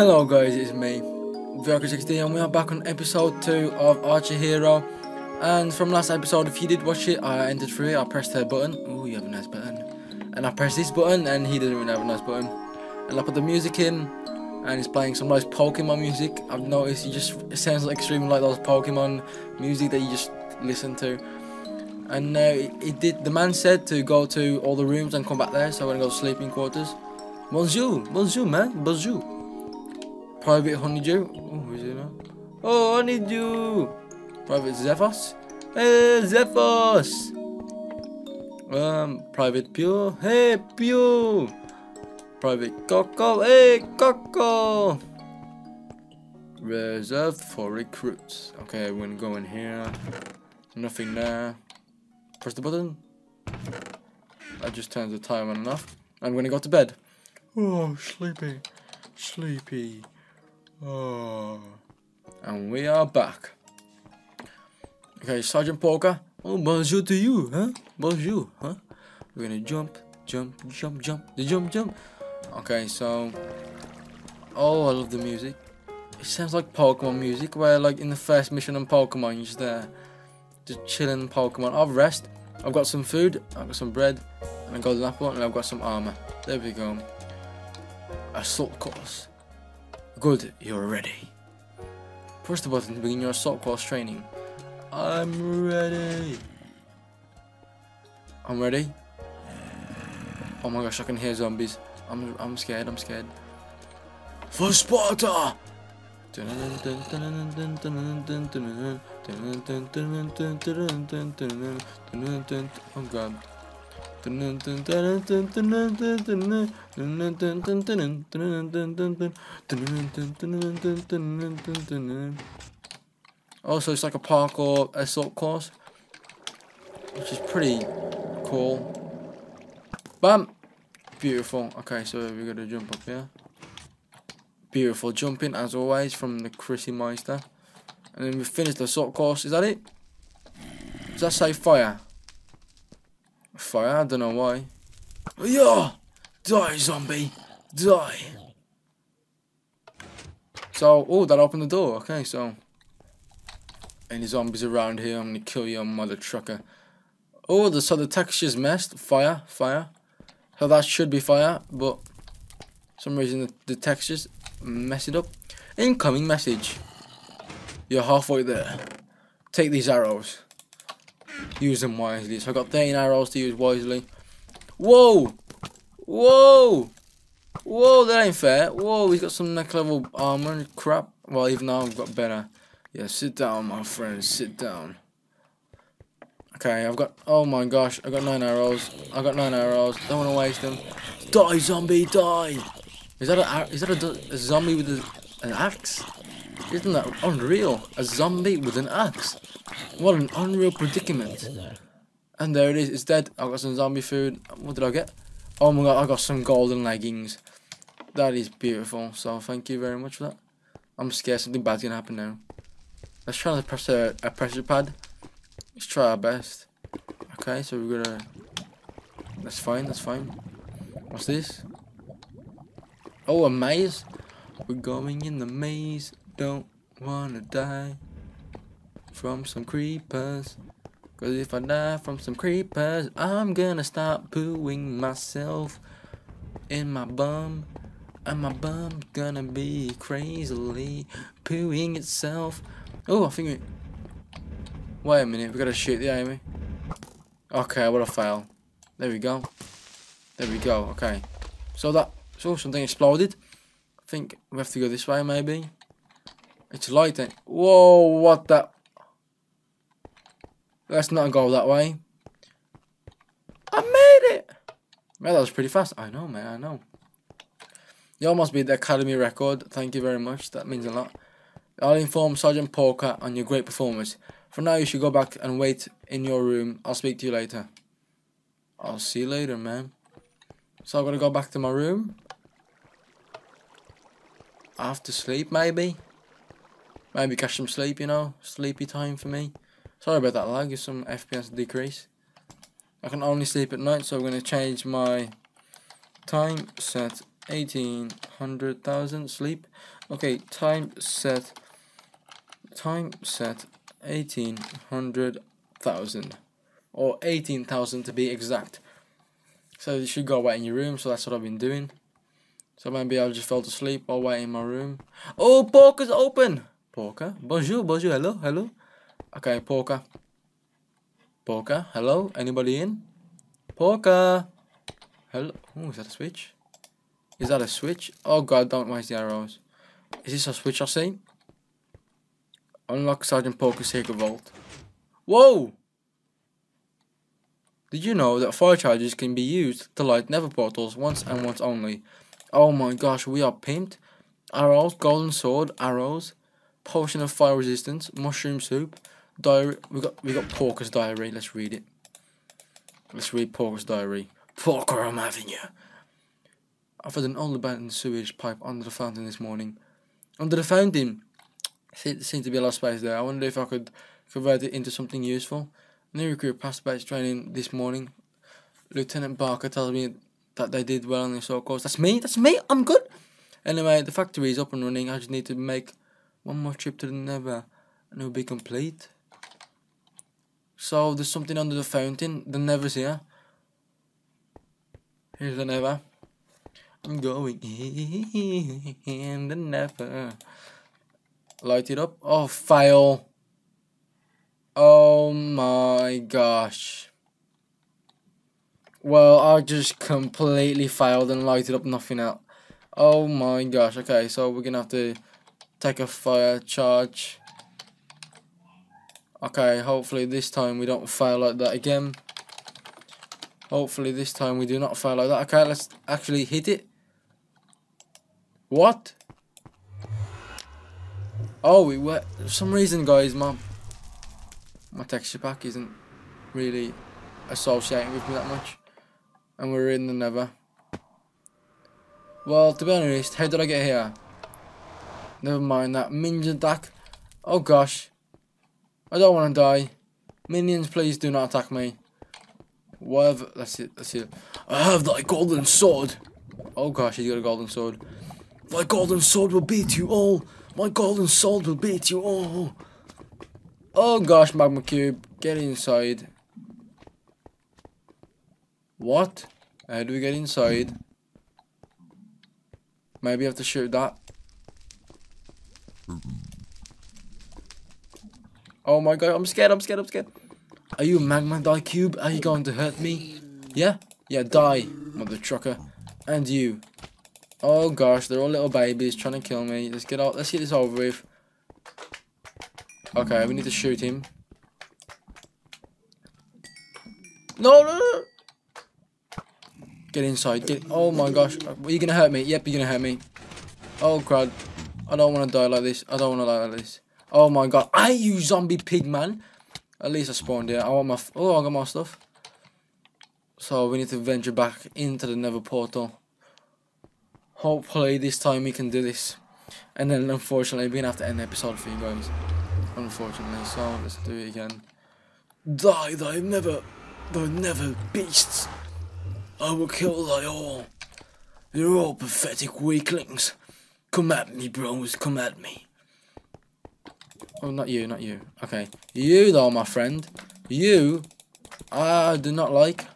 Hello guys, it's me, Viagra60 and we are back on episode 2 of Archer Hero. And from last episode, if you did watch it, I entered through it, I pressed her button, oh you have a nice button, and I pressed this button and he doesn't even have a nice button, and I put the music in and he's playing some nice Pokemon music, I've noticed he just, it sounds extremely like those Pokemon music that you just listen to, and uh, it, did, the man said to go to all the rooms and come back there, so I'm gonna go to sleeping quarters. Bonjour, bonjour man, bonjour. Private Honeydew. Oh, who's it? Oh, Honeydew. Private Xephos. Hey, Xephos. Um, Private Pure. Hey, Pure. Private Coco. Hey, Coco. Reserved for recruits. Okay, we're gonna go in here. Nothing there. Press the button. I just turned the time on and off. I'm gonna go to bed. Oh, sleepy. Sleepy. Oh. And we are back. Okay, Sergeant Porker. Oh, bonjour to you, huh? Bonjour, huh? We're gonna jump, jump, jump, jump, the jump, jump. Okay, so. Oh, I love the music. It sounds like Pokemon music, where, like, in the first mission on Pokemon, you're just there, just chilling Pokemon. I've rest. I've got some food, I've got some bread, and a golden apple, and I've got some armor. There we go. Assault course. Good, you're ready. Push the button to begin your assault course training. I'm ready. I'm ready. Oh my gosh, I can hear zombies. I'm I'm scared, I'm scared. For Sparta! Oh god. Oh, also, it's like a parkour assault course, which is pretty cool. Bam! Beautiful. Okay, so we're gonna jump up here. Beautiful jumping as always from the Chrissy Meister. And then we finished the assault course. Is that it? Does that say fire? Fire? I don't know why. Yeah! Die, zombie! Die! So, oh, that opened the door. Okay, so. Any zombies around here, I'm gonna kill you, mother trucker. Oh, the, so the texture's messed. Fire, fire. So that should be fire, but some reason the, the textures mess it up. Incoming message. You're halfway there. Take these arrows. Use them wisely. So I got 13 arrows to use wisely. Whoa! Whoa! Whoa, that ain't fair. Whoa, he's got some neck level armor and crap. Well, even now I've got better. Yeah, sit down, my friend. Sit down. Okay, I've got... Oh my gosh, I got nine arrows. I got nine arrows. Don't want to waste them. Die, zombie, die! Is that a, is that a, a zombie with a, an axe? Isn't that unreal? A zombie with an axe. What an unreal predicament. And there it is, it's dead. I got some zombie food. What did I get? Oh my god, I got some golden leggings. That is beautiful. So thank you very much for that. I'm scared something bad's gonna happen now. Let's try to press a, a pressure pad. Let's try our best. Okay, so we're gonna... That's fine, that's fine. What's this? Oh, a maze? We're going in the maze. Don't wanna die from some creepers. Cause if I die from some creepers, I'm gonna start pooing myself in my bum. And my bum's gonna be crazily pooing itself. Oh, I think we... Wait a minute, we gotta shoot the enemy. Okay, what a fail. There we go. There we go, okay. So that... So something exploded. I think we have to go this way, maybe. It's lighting. Whoa, what the... Let's not go that way. I made it! Man, that was pretty fast. I know, man, I know. You almost beat the Academy record. Thank you very much. That means a lot. I'll inform Sergeant Porker on your great performance. For now, you should go back and wait in your room. I'll speak to you later. I'll see you later, man. So I'm gonna go back to my room. After sleep, maybe? Maybe catch some sleep, you know? Sleepy time for me. Sorry about that lag, it's some FPS decrease. I can only sleep at night, so I'm going to change my time set 1800,000 sleep. Okay, time set. Time set 1800,000 or 18,000 to be exact. So you should go away in your room. So that's what I've been doing. So maybe I just fell asleep while waiting in my room. Oh, Porker's open. Porker. Bonjour, bonjour. Hello, hello. Okay, Porker. Porker. Hello. Anybody in? Porker. Hello. Oh, is that a switch? Is that a switch? Oh god, don't waste the arrows. Is this a switch I see? Unlock Sergeant Porker's Secret Vault. Whoa! Did you know that fire charges can be used to light nether portals once and once only? Oh my gosh, we are pimped. Arrows, golden sword, arrows, potion of fire resistance, mushroom soup, diary. We got we got Porker's diary. Let's read it. Let's read Porker's diary. Porker, I'm having you. I found an old abandoned sewage pipe under the fountain this morning. Under the fountain, there seemed to be a lot of space there. I wonder if I could convert it into something useful. New recruit passed base training this morning. Lieutenant Barker tells me that they did well on the so course. That's me. That's me. I'm good. Anyway, the factory is up and running. I just need to make one more to the Nether, and it'll be complete. So there's something under the fountain. The Nether's here. Here's the Nether. I'm going in the Nether. Light it up. Oh, fail. Oh my gosh. Well, I just completely failed and lighted up nothing out. Oh my gosh. Okay, so we're gonna have to take a fire charge. Okay, hopefully this time we don't fail like that again. Hopefully this time we do not fail like that. Okay, let's actually hit it. What? Oh, we were for some reason, guys. My my texture pack isn't really associating with me that much, and we're in the Nether. Well, to be honest, how did I get here? Never mind that minion attack. Oh gosh, I don't want to die. Minions, please do not attack me. Whatever. That's it. That's it. I have thy golden sword. Oh gosh, he's got a golden sword. My golden sword will beat you all. My golden sword will beat you all. Oh gosh, Magma Cube. Get inside. What? How do we get inside? Maybe I have to shoot that. Oh my god, I'm scared, I'm scared, I'm scared. Are you a Magma Die Cube? Are you going to hurt me? Yeah? Yeah, die, mother trucker. And you. Oh gosh, they're all little babies trying to kill me. Let's get out. Let's get this over with. Okay, we need to shoot him. No, no, no. Get inside. Get. Oh my gosh. Are you gonna hurt me? Yep, you're gonna hurt me. Oh crud. I don't want to die like this. I don't want to die like this. Oh my god. I you zombie pig man. At least I spawned here. I want my. oh, I got my stuff. So we need to venture back into the Nether portal. Hopefully this time we can do this. And then unfortunately we're gonna have to end the episode for you guys. Unfortunately, so let's do it again. Die thy never thy Nether beasts. I will kill thy all. You're all pathetic weaklings. Come at me, bros, come at me. Oh, not you, not you. Okay. You, though, my friend. You, I do not like.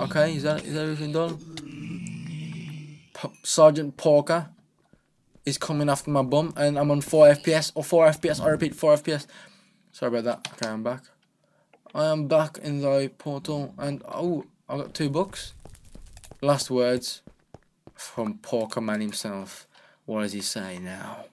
Okay, is that is everything done? Sergeant Porker is coming after my bum, and I'm on 4 FPS, or 4 FPS, I repeat, 4 FPS. Sorry about that. Okay, I'm back. I am back in the portal, and oh, I got two books. Last words from Porker Man himself. What does he say now?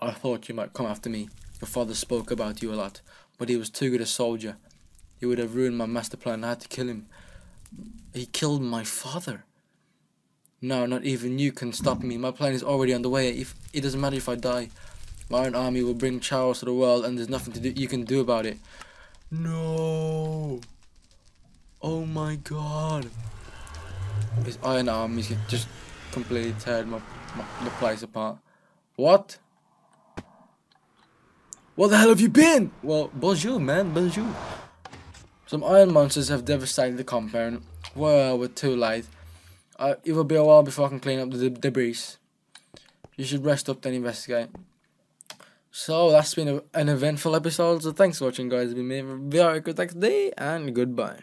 I thought you might come after me. Your father spoke about you a lot, but he was too good a soldier. He would have ruined my master plan. I had to kill him. He killed my father. No, not even you can stop me. My plan is already underway. If it doesn't matter if I die, my own army will bring chaos to the world, and there's nothing to do you can do about it. No. Oh my God. His iron armies just completely tear my, my the place apart. What? Where the hell have you been? Well, bonjour, man, bonjour. Some iron monsters have devastated the compound. Well, we're too late. Uh, it will be a while before I can clean up the de debris. You should rest up then investigate. So that's been a, an eventful episode. So thanks for watching, guys. It's been me, very good. Day, and goodbye.